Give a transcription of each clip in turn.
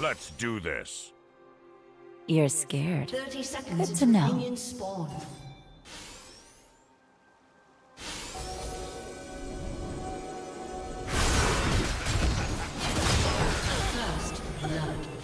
Let's do this. You're scared. 30 seconds Good to know. minions spawn. First blood.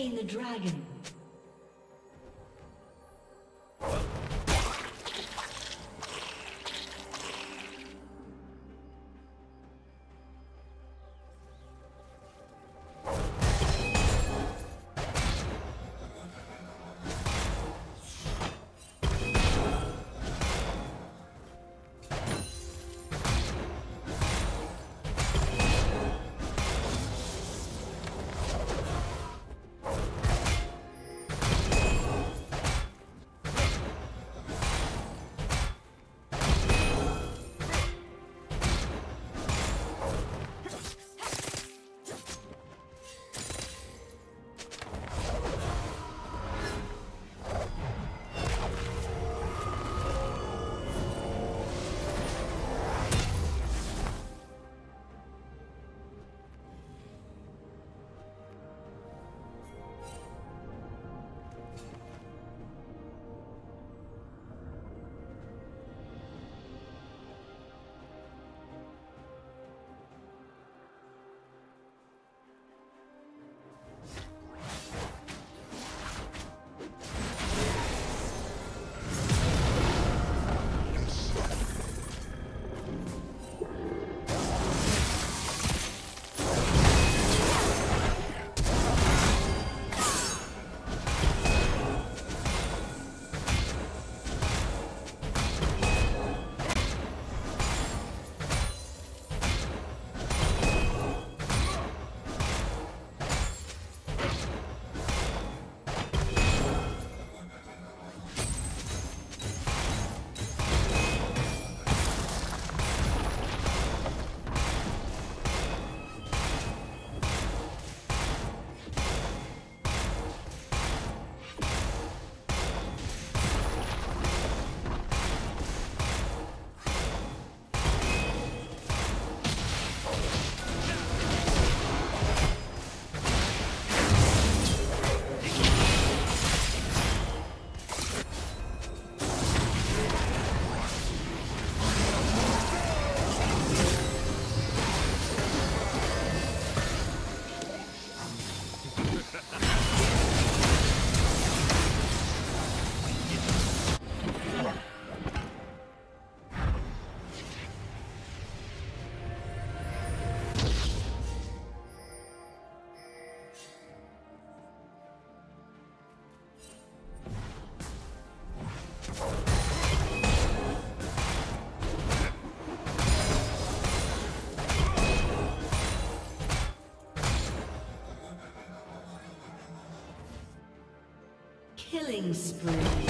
Slain the dragon. Killing spree.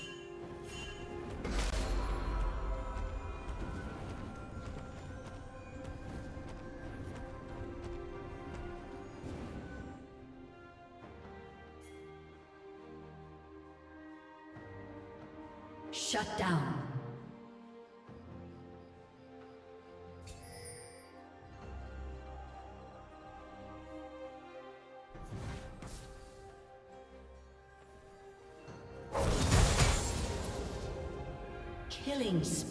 Killing spree.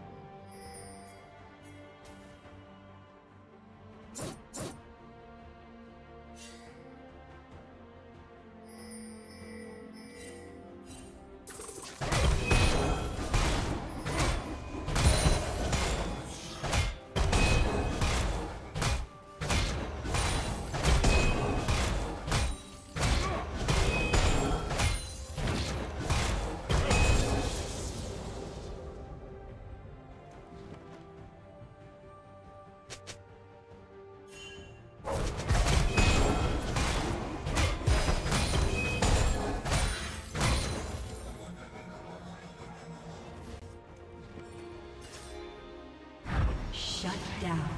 Down.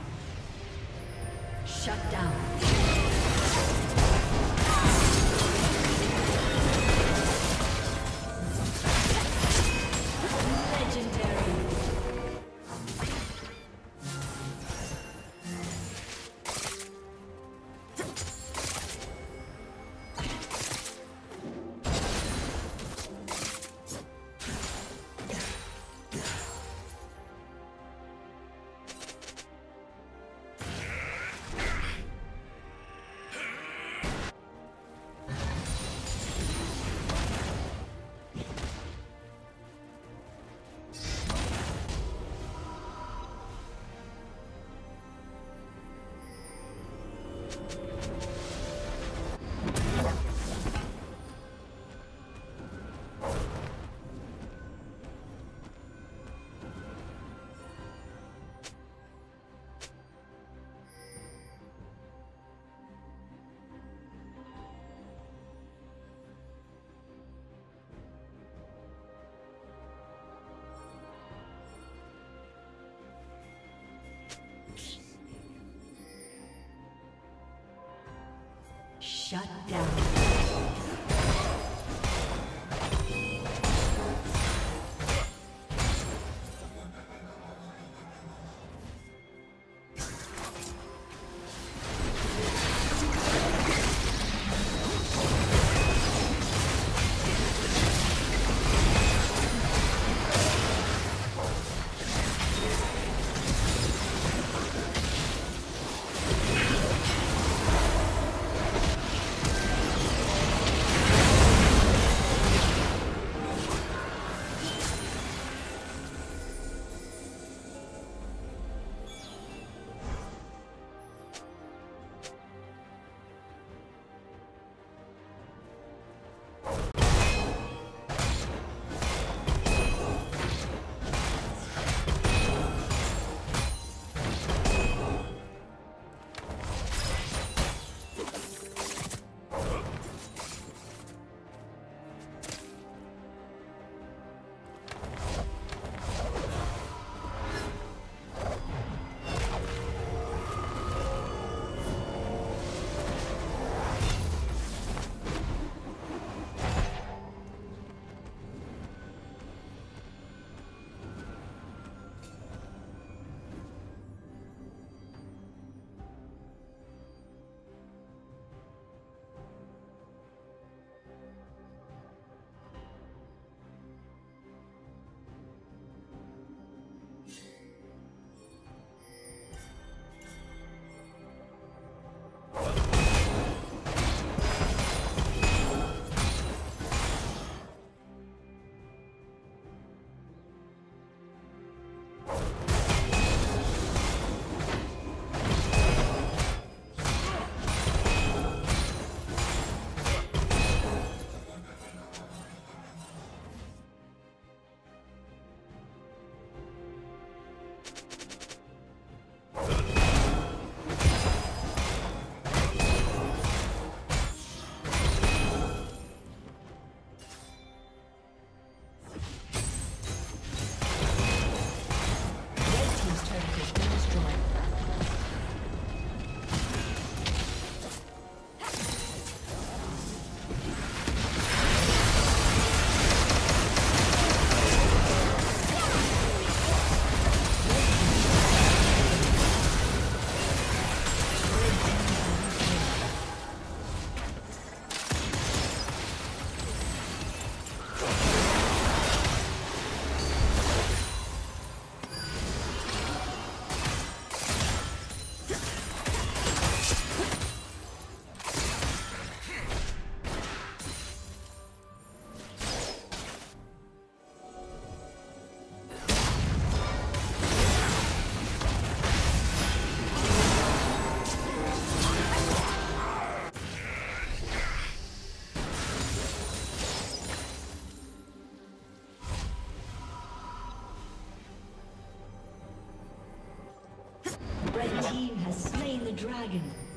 Shut down. Shut down. Slain the dragon.